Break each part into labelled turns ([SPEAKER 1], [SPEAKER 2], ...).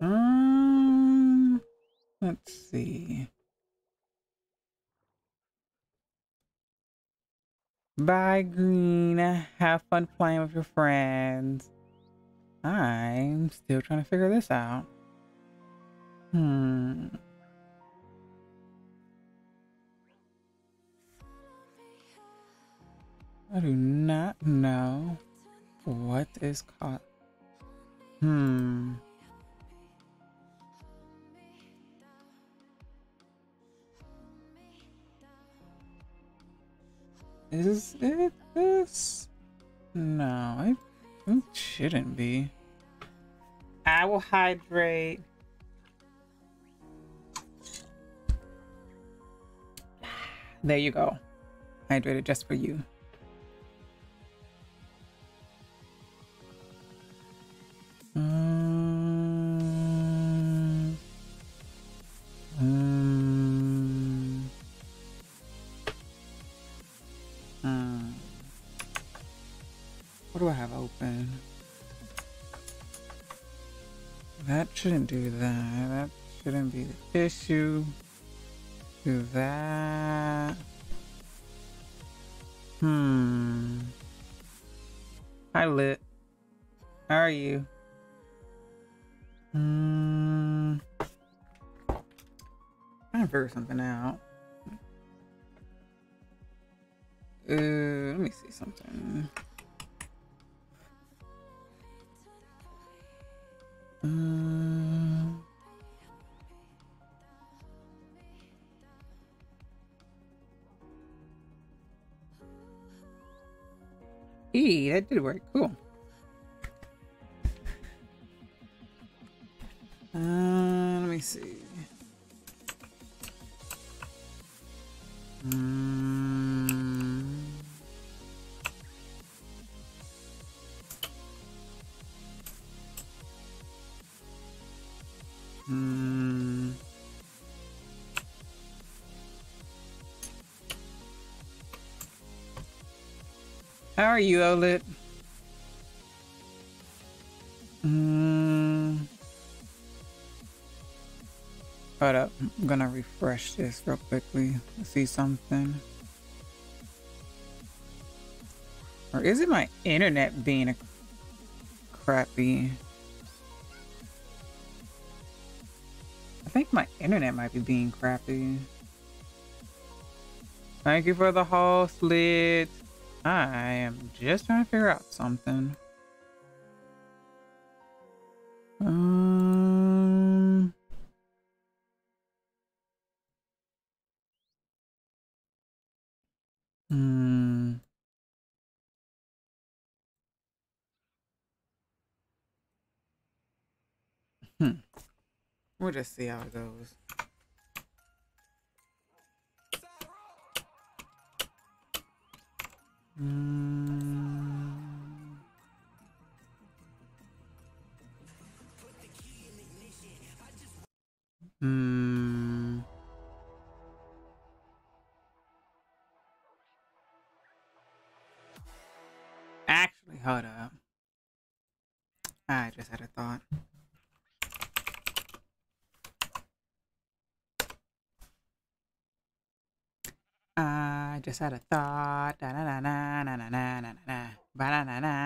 [SPEAKER 1] Um, let's see. Bye, Green. Have fun playing with your friends. I'm still trying to figure this out. Hmm. I do not know what is caught. Hmm. Is it this? No, it shouldn't be. I will hydrate. There you go. Hydrated just for you. Something out. Uh, let me see something. Um, that did work. Cool. Uh, let me see. Are you, Olit? Hmm. Hold up. I'm gonna refresh this real quickly see something. Or is it my internet being a crappy? I think my internet might be being crappy. Thank you for the host, Lit. I am just trying to figure out something. Um. Hmm. Hmm. We'll just see how it goes. Just had a thought. Na na na na na na na na. Na na na.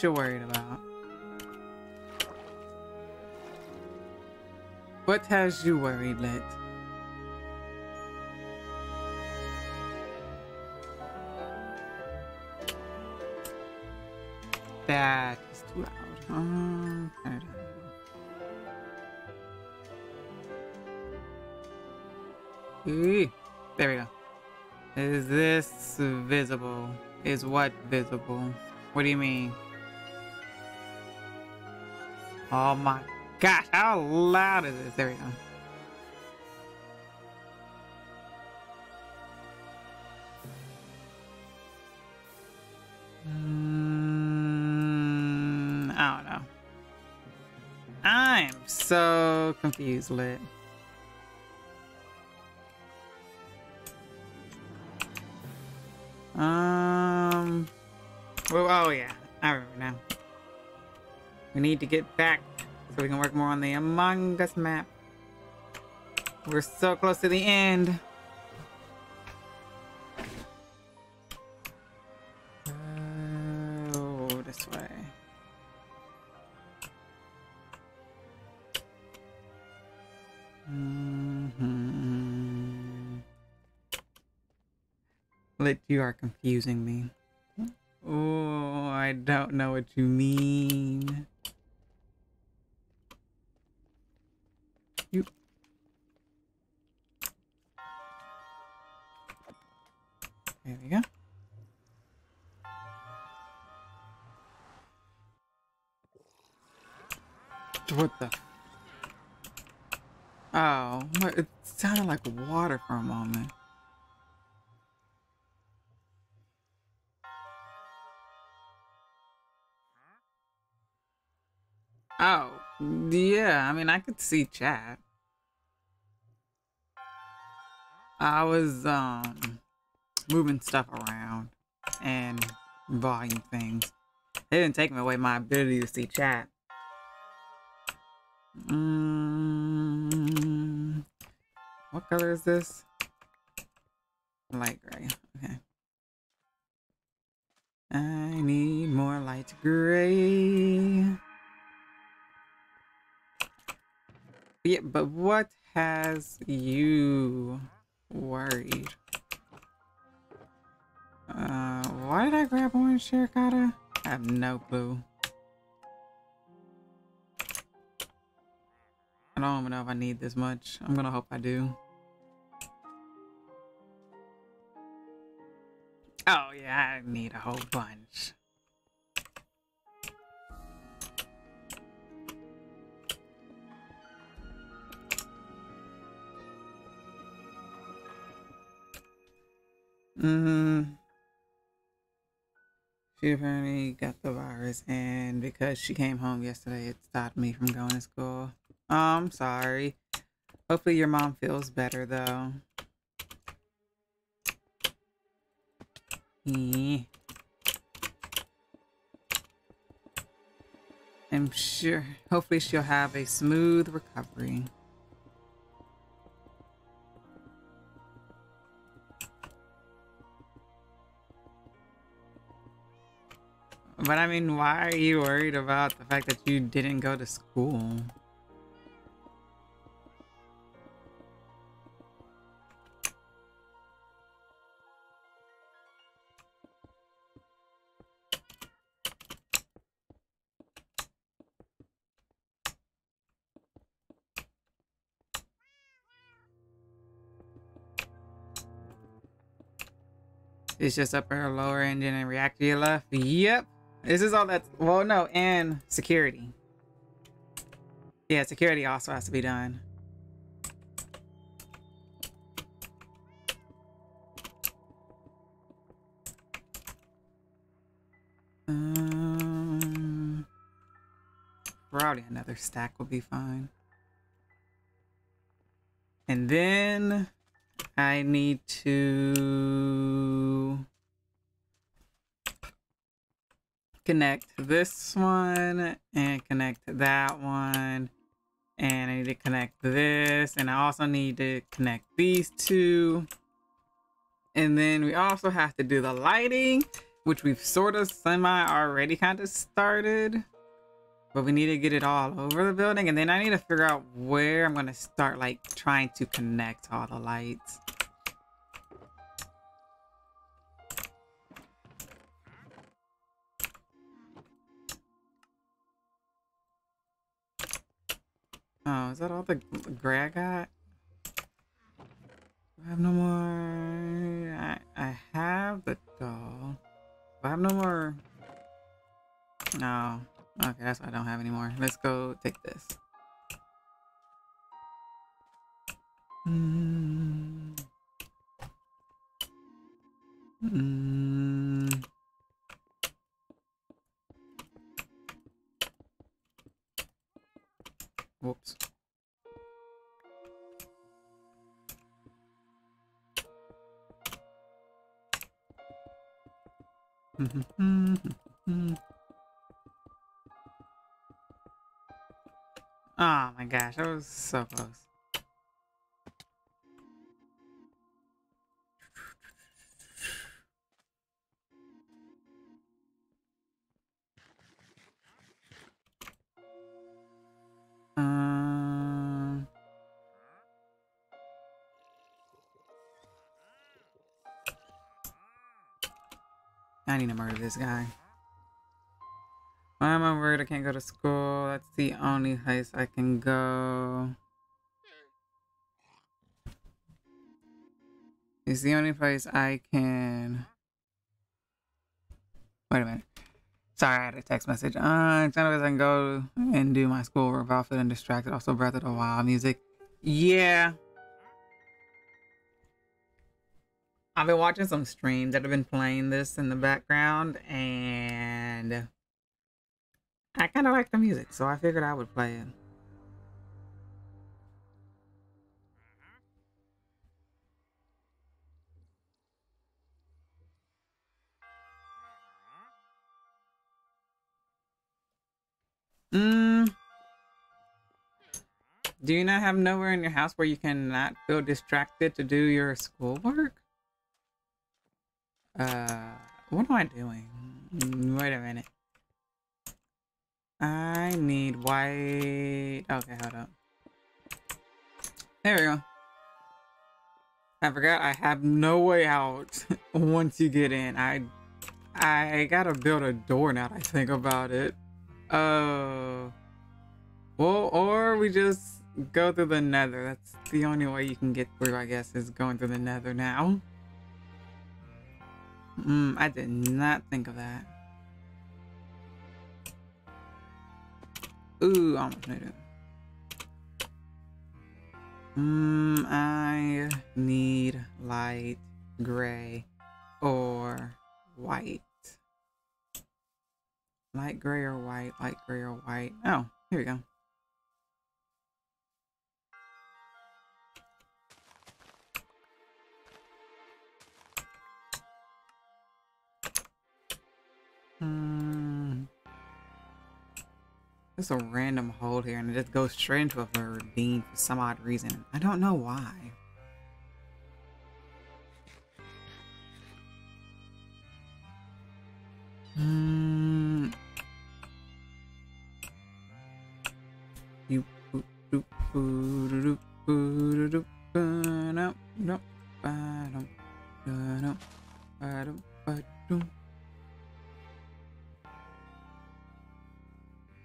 [SPEAKER 1] What you worried about? What has you worried, Lit? That is too loud. Turn. Eee, There we go. Is this visible? Is what visible? What do you mean? Oh my gosh, how loud is this? There we go. Mm, I don't know. I'm so confused, Lit. Need to get back so we can work more on the Among Us map. We're so close to the end. Oh, this way. Mm-hmm. Lit, you are confusing me. Oh, I don't know what you mean. What the? Oh, it sounded like water for a moment. Oh, yeah. I mean, I could see chat. I was um moving stuff around and volume things. It didn't take away my ability to see chat. Mm, what color is this? Light gray. Okay. I need more light gray. Yeah, but what has you worried? Uh, why did I grab orange terracotta? I have no clue. I don't even know if I need this much. I'm gonna hope I do. Oh yeah, I need a whole bunch. Mm. She apparently got the virus, and because she came home yesterday, it stopped me from going to school. Oh, I'm sorry. Hopefully, your mom feels better, though. I'm sure. Hopefully, she'll have a smooth recovery. But I mean, why are you worried about the fact that you didn't go to school? It's just upper or lower engine and reactor you left? Yep. This is all that's well no, and security. Yeah, security also has to be done. Um, probably another stack will be fine. And then I need to connect this one and connect that one. And I need to connect this. And I also need to connect these two. And then we also have to do the lighting, which we've sort of semi already kind of started. But we need to get it all over the building. And then I need to figure out where I'm going to start like trying to connect all the lights. Oh, is that all the gray I got? I have no more. I, I have the doll. I have no more. No. Okay, that's I don't have anymore. Let's go take this. Mm. Mm. Whoops. oh my gosh, that was so close. Um, I need to murder this guy. Why am I worried I can't go to school? That's the only place I can go. It's the only place I can... Wait a minute. Sorry, I had a text message. Uh, it's the only I can go and do my schoolwork without feeling distracted. Also, Breath of the Wild music. Yeah. I've been watching some streams that have been playing this in the background, and I kind of like the music, so I figured I would play it. Mm. Do you not have nowhere in your house where you cannot feel distracted to do your schoolwork? Uh, what am I doing? Wait a minute. I need white. Okay, hold up. There we go. I forgot I have no way out once you get in. I I gotta build a door now I think about it. Uh, well, or we just go through the nether. That's the only way you can get through, I guess, is going through the nether now. Hmm, I did not think of that. Ooh, almost made it. Hmm, I need light gray or white. Light gray or white, light gray or white. Oh, here we go. There's a random hole here and it just goes straight into a ravine for some odd reason. I don't know why. Hmm. You.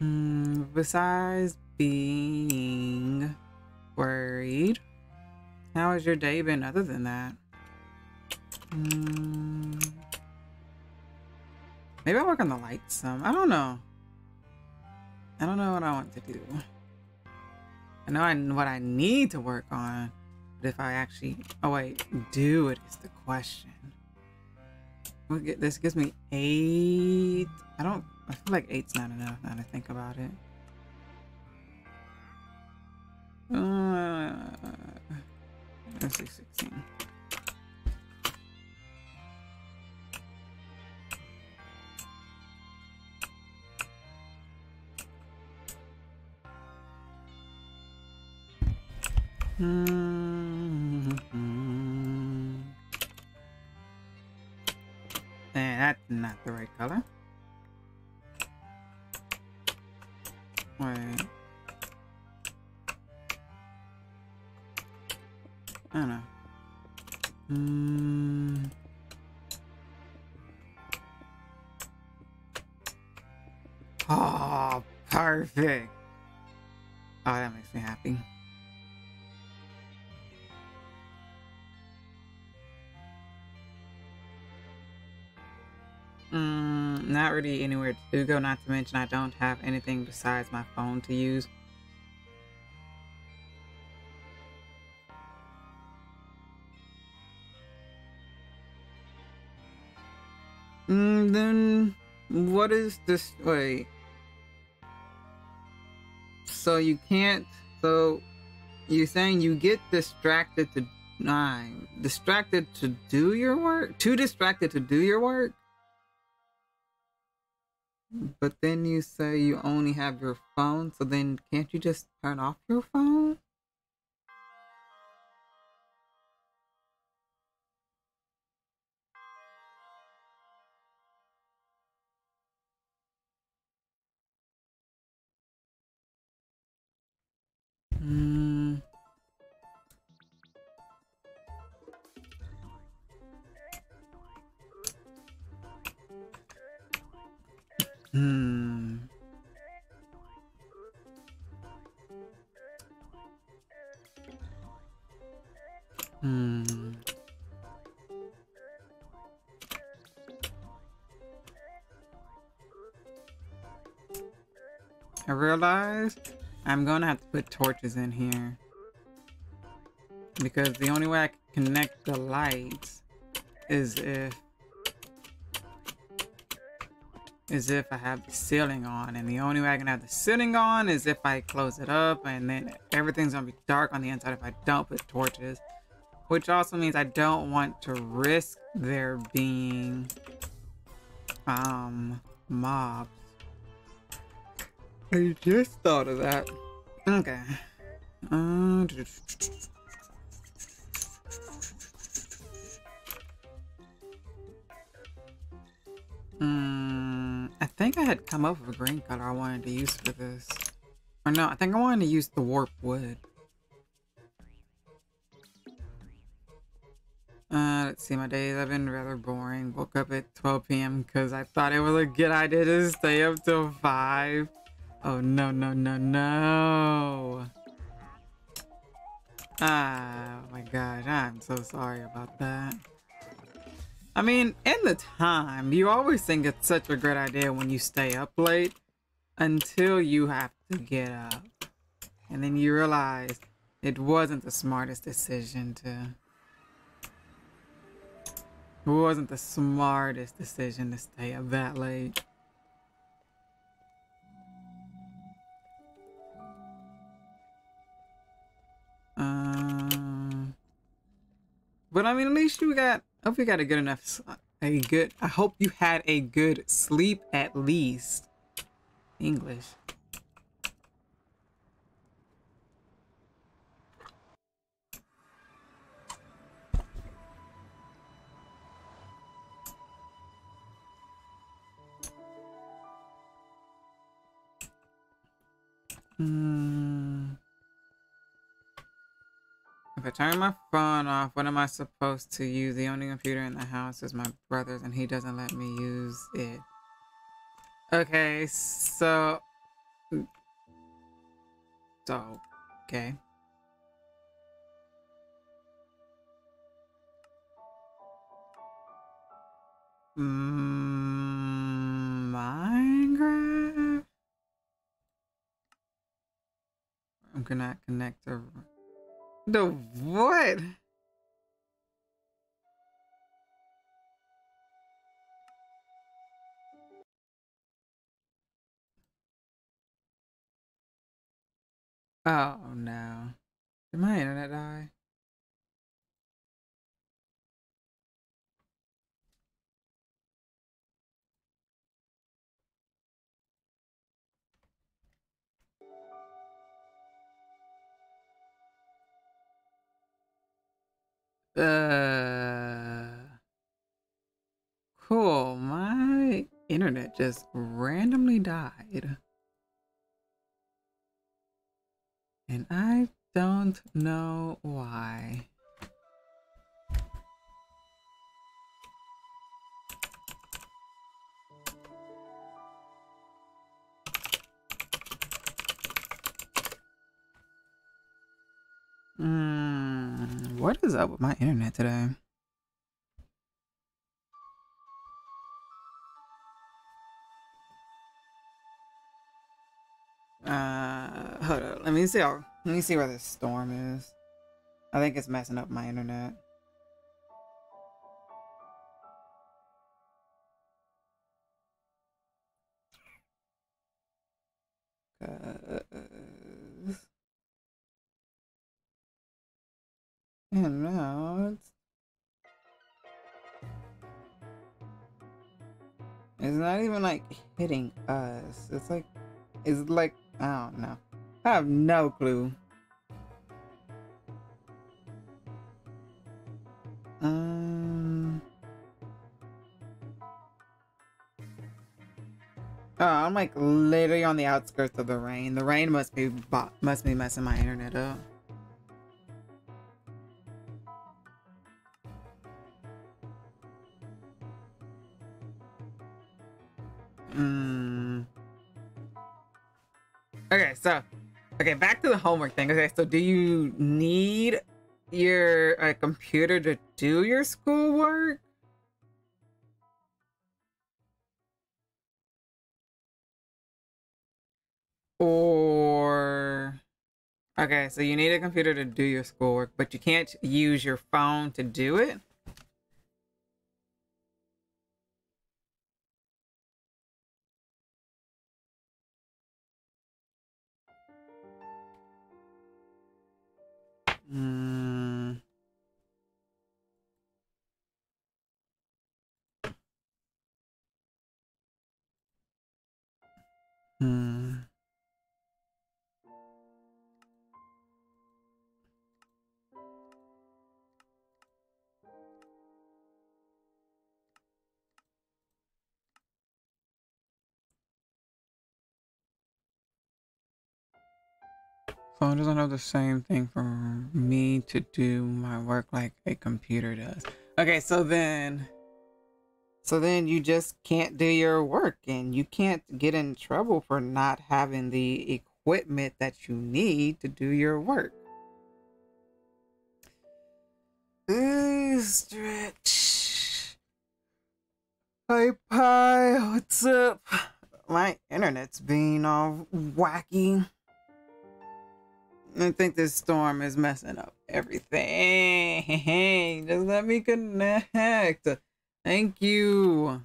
[SPEAKER 1] Mm, besides being worried, how has your day been other than that? Mm, maybe I'll work on the lights some. I don't know. I don't know what I want to do. I know I, what I need to work on, but if I actually, oh wait, do it is the question. This gives me eight. I don't I feel like eight's not enough now to think about it. Uh, let's see, 16. Mm -hmm. And that's not the right color. Perfect. Oh, that makes me happy. Mm, not really anywhere to go, not to mention I don't have anything besides my phone to use. Mm, then what is this? Wait. So you can't. So you're saying you get distracted to nine, distracted to do your work, too distracted to do your work. But then you say you only have your phone, so then can't you just turn off your phone? I'm gonna have to put torches in here. Because the only way I can connect the lights is if is if I have the ceiling on. And the only way I can have the ceiling on is if I close it up and then everything's gonna be dark on the inside if I don't put torches. Which also means I don't want to risk there being um mobs. I just thought of that. Okay. Uh, Mm, I think I had come up with a green color I wanted to use for this. Or no, I think I wanted to use the warp wood. Uh, let's see, my days have been rather boring. Woke up at 12 p.m. because I thought it was a good idea to stay up till 5. Oh, no, no, no, no. Ah, oh my god, I'm so sorry about that. I mean, in the time, you always think it's such a great idea when you stay up late until you have to get up. And then you realize it wasn't the smartest decision to. It wasn't the smartest decision to stay up that late. Um, but I mean, at least you got I hope you got a good enough, a good, I hope you had a good sleep at least. English. Hmm. If I turn my phone off, what am I supposed to use? The only computer in the house is my brother's and he doesn't let me use it. Okay, so... So, okay. Mm, Minecraft? I'm gonna connect to the what? Oh no. Did my internet die? Uh, cool. My internet just randomly died. And I don't know why. What is up with my internet today? Uh, hold up. Let me see. How, let me see where this storm is. I think it's messing up my internet. Now it's it's not even like hitting us. It's like it's like I don't know. I have no clue. Um. Oh, I'm like literally on the outskirts of the rain. The rain must be must be messing my internet up. Homework thing. Okay, so do you need your computer to do your schoolwork? Or okay, so you need a computer to do your schoolwork, but you can't use your phone to do it? Hmm. Phone doesn't have the same thing for me to do my work like a computer does. Okay, so then so then you just can't do your work and you can't get in trouble for not having the equipment that you need to do your work. Ooh, stretch. Hi, Pie, what's up? My internet's being all wacky. I think this storm is messing up everything. Just let me connect. Thank you.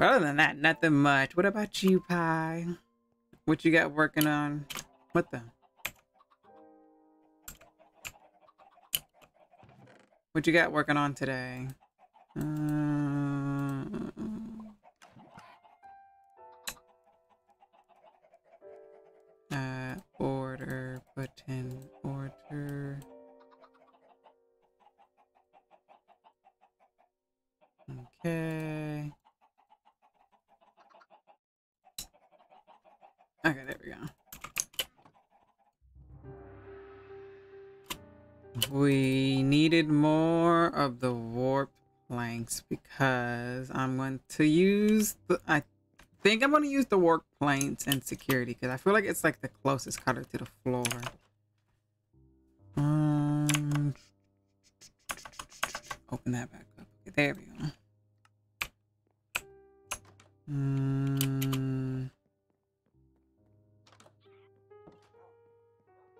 [SPEAKER 1] Other than that, nothing much. What about you, Pie? What you got working on? What the? What you got working on today? Uh... uh, order, button, order. Okay. Okay, there we go. We needed more of the warp planks because I'm going to use the, I think I'm going to use the warp planks and security because I feel like it's like the closest color to the floor. Um, open that back up. There we go. Um,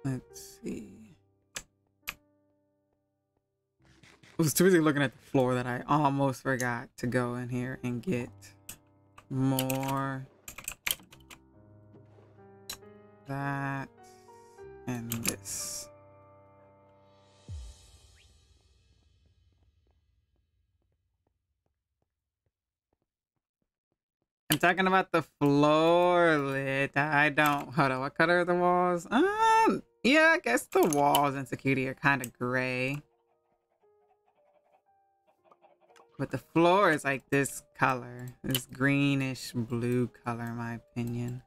[SPEAKER 1] let's see. I was too busy looking at the floor that I almost forgot to go in here and get more that and this. I'm talking about the floor lit. I don't. Hold on. What color are the walls? Um, yeah, I guess the walls and security are kind of gray. But the floor is like this color. This greenish blue color, in my opinion.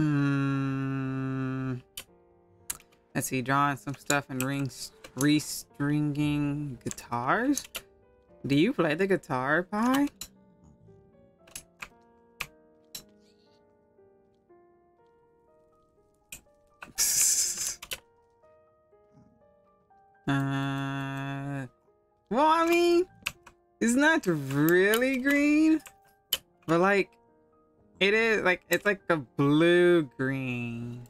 [SPEAKER 1] Hmm. Let's see, drawing some stuff and rings, restringing guitars. Do you play the guitar, Pie? Uh, well, I mean, it's not really green, but like, it is like it's like a blue green.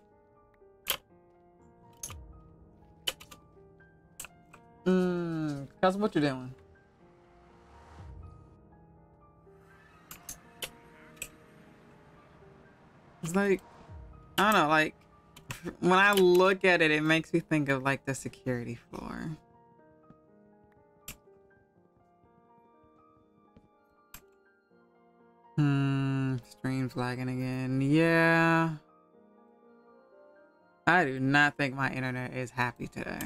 [SPEAKER 1] Hmm, that's what you're doing. It's like, I don't know, like, when I look at it, it makes me think of like the security floor. Hmm, stream's lagging again. Yeah. I do not think my internet is happy today.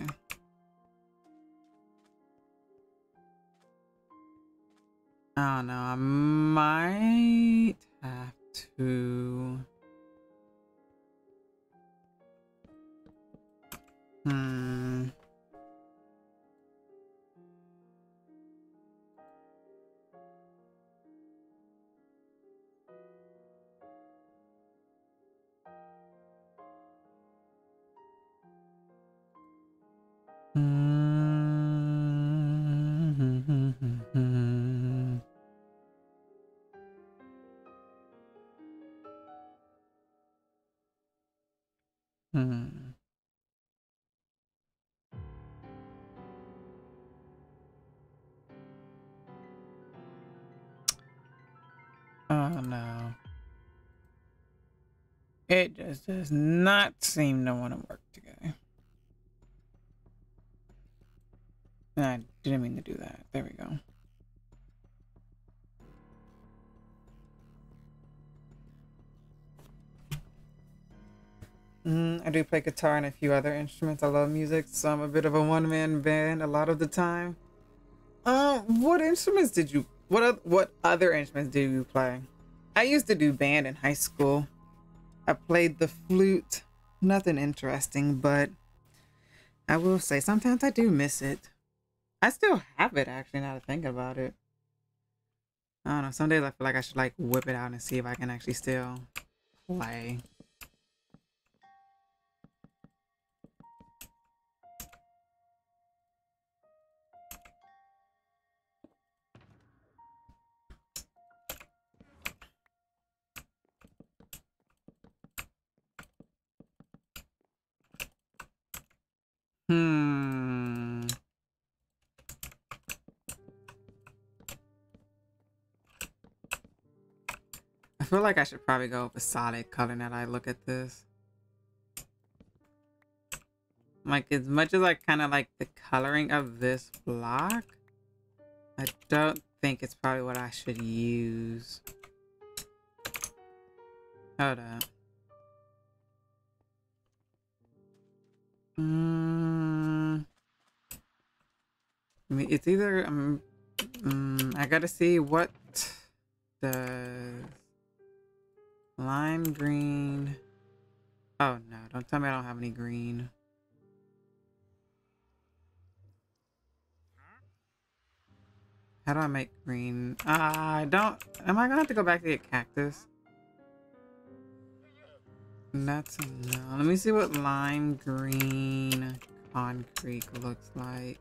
[SPEAKER 1] I don't know. I might have to. Hmm. It just does not seem to want to work I didn't mean to do that. There we go. Mm, I do play guitar and a few other instruments. I love music, so I'm a bit of a one-man band a lot of the time. Uh, what instruments did you? What what other instruments do you play? I used to do band in high school. I played the flute. Nothing interesting, but I will say sometimes I do miss it. I still have it actually now that thinking about it. I don't know. Some days I feel like I should like whip it out and see if I can actually still play. Hmm. Feel like I should probably go with a solid color now that I look at this. Like, as much as I kind of like the coloring of this block, I don't think it's probably what I should use. Hold up. Mm, I mean, it's either um, um, I gotta see what the lime green. Oh no! Don't tell me I don't have any green. How do I make green? Uh, I don't. Am I gonna have to go back to get cactus? That's no. Let me see what lime green concrete looks like.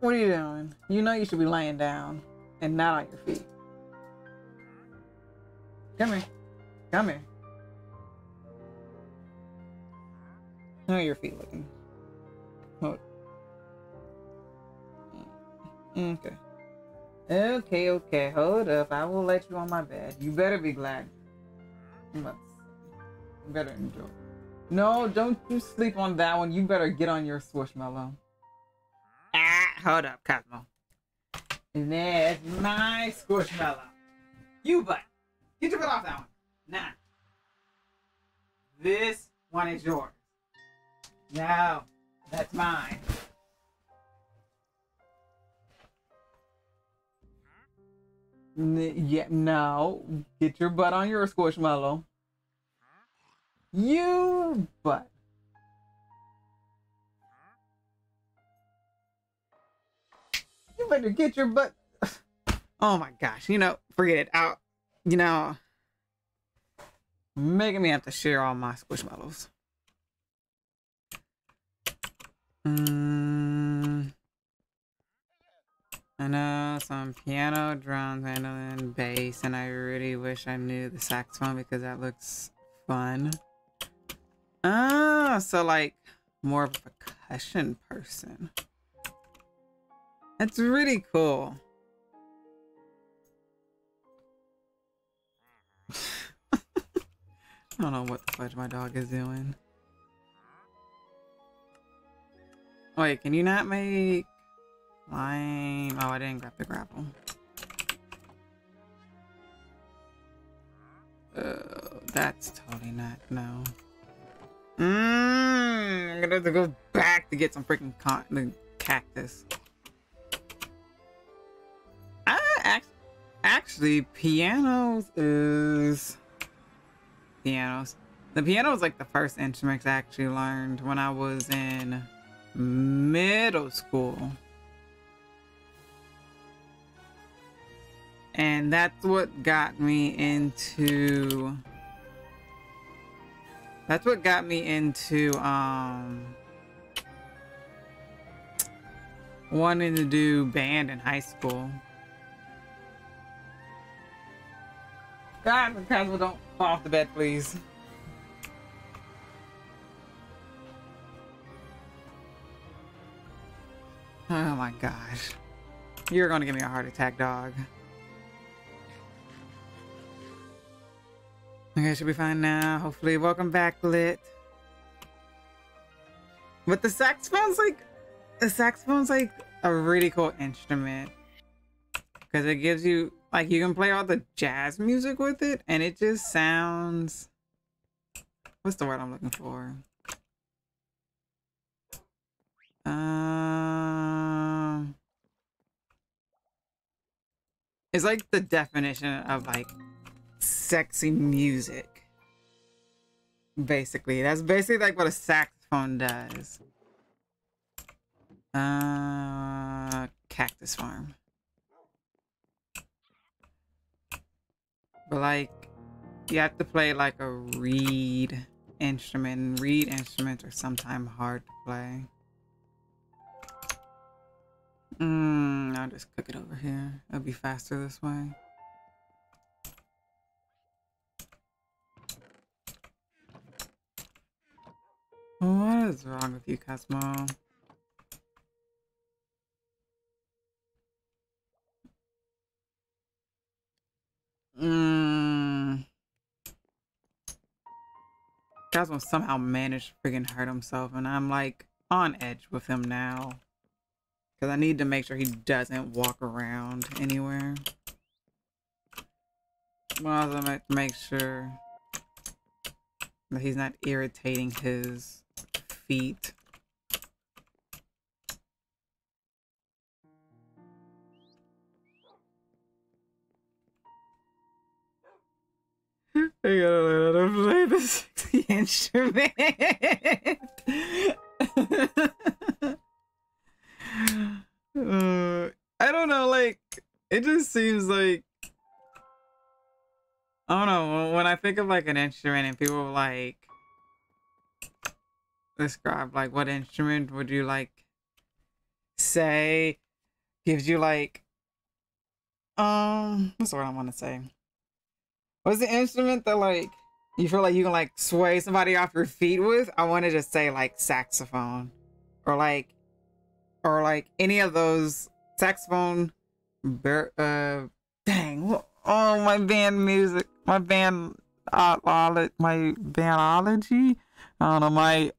[SPEAKER 1] What are you doing? You know you should be laying down and not on your feet. Come here. Come here. How are your feet looking? Hold. Okay. Okay, okay, hold up. I will let you on my bed. You better be glad. You better enjoy. No, don't you sleep on that one. You better get on your squishmallow. Ah, hold up, Cosmo. And there's my squishmallow. You butt. Get your butt off that one. Nah. This one is yours. No, that's mine. N yeah, no. Get your butt on your squishmallow. You butt. You better get your butt. Oh my gosh. You know, forget it. Out. You know, making me have to share all my squishmallows. Mm, I know some piano, drums, and then bass, and I really wish I knew the saxophone because that looks fun. Ah, so like more of a percussion person. That's really cool. Don't know what the fudge my dog is doing. Wait, can you not make lime? Oh, I didn't grab the grapple. Uh, that's totally not, no. Mmm, I'm gonna have to go back to get some freaking cactus. I act actually, pianos is pianos. The piano was like the first instrument I actually learned when I was in middle school. And that's what got me into that's what got me into um wanting to do band in high school. God, Caswell, don't fall off the bed, please. Oh my gosh. You're gonna give me a heart attack, dog. Okay, should be fine now. Hopefully, welcome back, Lit. But the saxophone's like, the saxophone's like a really cool instrument. Because it gives you, like, you can play all the jazz music with it, and it just sounds, what's the word I'm looking for? Um, it's like the definition of like sexy music. Basically, that's basically like what a saxophone does. Uh, cactus farm. Like, you have to play like a reed instrument. Reed instruments are sometimes hard to play. Mm, I'll just cook it over here. It'll be faster this way. What is wrong with you, Cosmo? Mmm. Cosmo somehow manage to freaking hurt himself, and I'm like on edge with him now. Because I need to make sure he doesn't walk around anywhere. Well, I have to make sure that he's not irritating his feet. I gotta learn how to play this instrument. uh, I don't know, like, it just seems like I don't know, when I think of like an instrument and people like describe like what instrument would you like say gives you like um what's the word I want to say? What's the instrument that like you feel like you can like sway somebody off your feet with? I wanted to say like saxophone or like or like any of those saxophone uh dang oh my band music my band uh, my bandology I don't know. My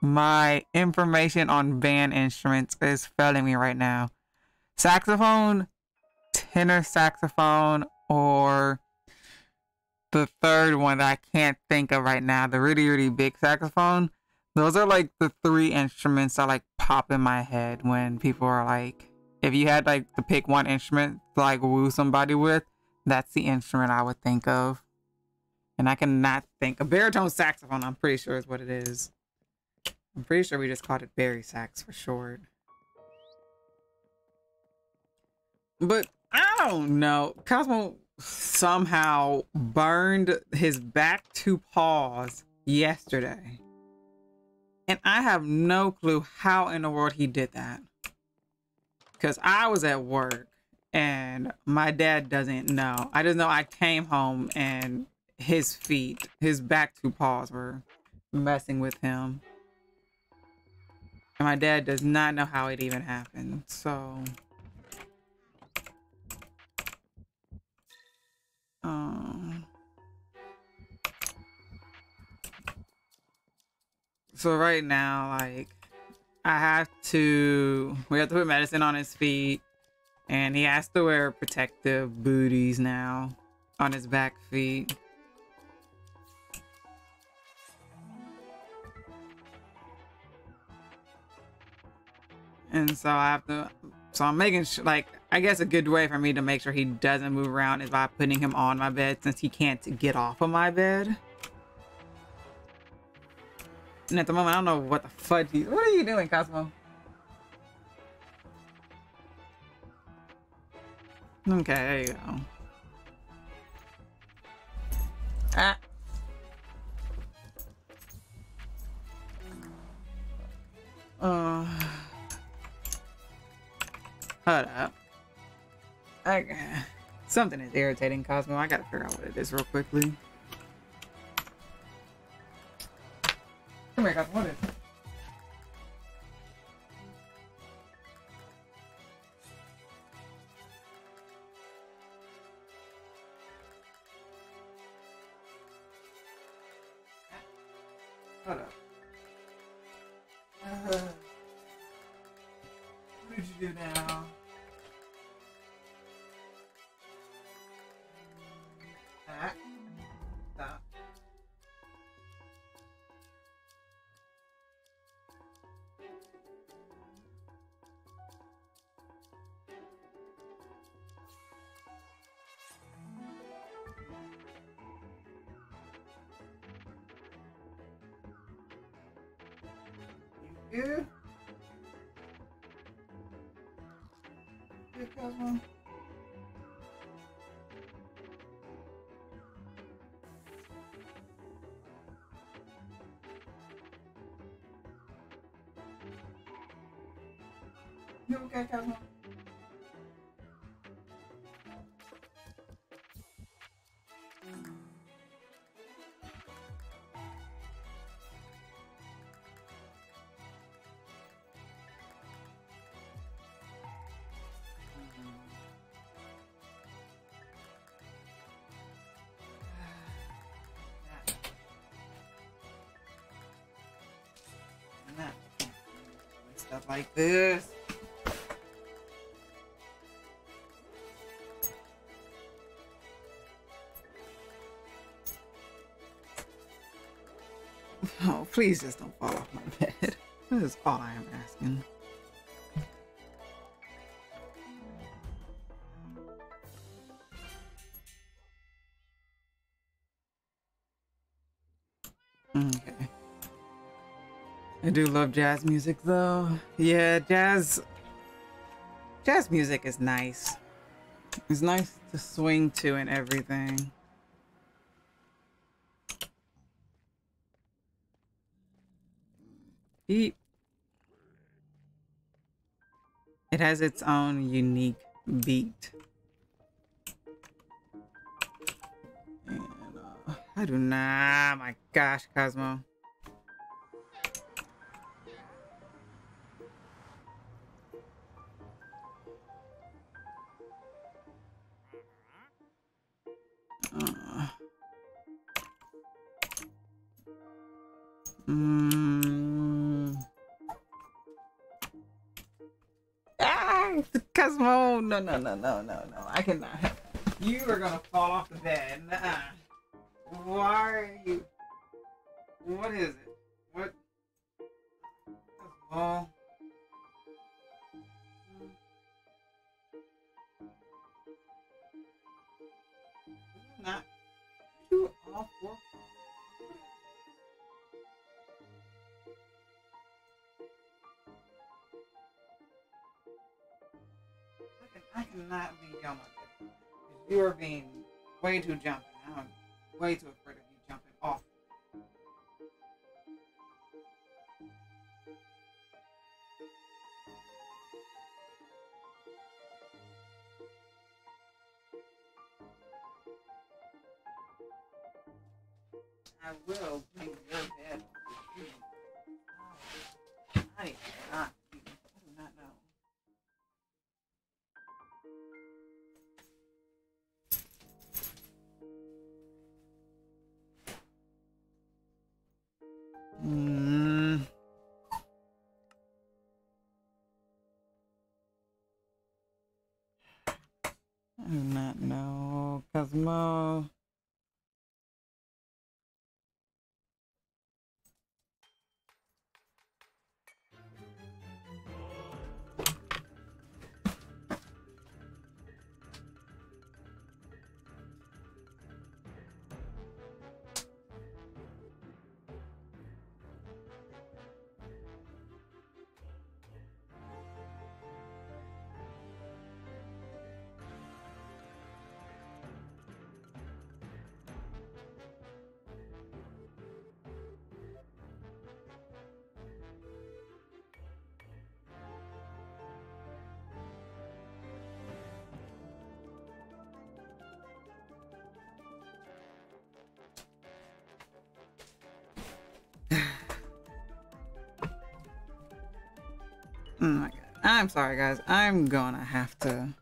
[SPEAKER 1] my information on band instruments is failing me right now. Saxophone, tenor saxophone, or the third one that I can't think of right now, the really really big saxophone. Those are like the three instruments that like pop in my head when people are like, if you had like to pick one instrument to like woo somebody with, that's the instrument I would think of. And I cannot think. A baritone saxophone, I'm pretty sure is what it is. I'm pretty sure we just called it bari sax for short. But I don't know. Cosmo somehow burned his back two paws yesterday. And I have no clue how in the world he did that. Because I was at work and my dad doesn't know. I just know I came home and his feet, his back two paws were messing with him. And my dad does not know how it even happened. So um So right now, like I have to we have to put medicine on his feet and he has to wear protective booties now on his back feet. And so I have to, so I'm making sure, like, I guess a good way for me to make sure he doesn't move around is by putting him on my bed since he can't get off of my bed. And at the moment, I don't know what the fudge he, what are you doing, Cosmo? Okay, there you go. Ah. Something is irritating Cosmo. I gotta figure out what it is real quickly. Okay, Cosmo? Like this. Oh, please just don't fall off my bed. That is all I am asking. Okay. I do love jazz music though. Yeah, jazz jazz music is nice. It's nice to swing to and everything. It has its own unique beat. And, uh, I do not. My gosh, Cosmo. Uh, mm. No, no, no, no, no, no. I cannot. You are gonna fall off the bed. Why are you? What is it? What? Cosmo. Hmm. Not you. I cannot be dumb like this. You are being way too jumping. I'm way too afraid of you jumping off. I will bring your head. Nice. Mm. I do not know. Cosmo. I'm sorry guys. I'm gonna have to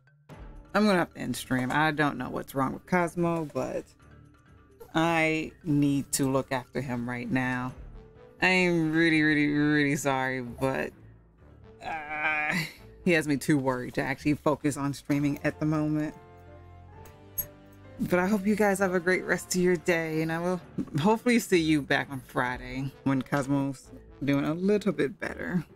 [SPEAKER 1] I'm gonna have to end stream. I don't know what's wrong with Cosmo, but I need to look after him right now. I'm really, really, really sorry, but uh, he has me too worried to actually focus on streaming at the moment. But I hope you guys have a great rest of your day, and I will hopefully see you back on Friday when Cosmo's doing a little bit better.